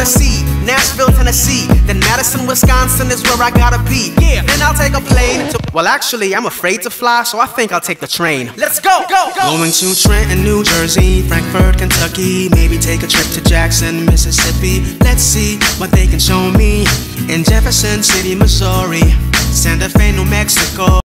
Nashville, Tennessee, then Madison, Wisconsin is where I gotta be. Yeah, then I'll take a plane to. Well, actually, I'm afraid to fly, so I think I'll take the train. Let's go, go, go! Going to Trenton, New Jersey, Frankfort, Kentucky, maybe take a trip to Jackson, Mississippi. Let's see what they can show me in Jefferson City, Missouri, Santa Fe, New Mexico.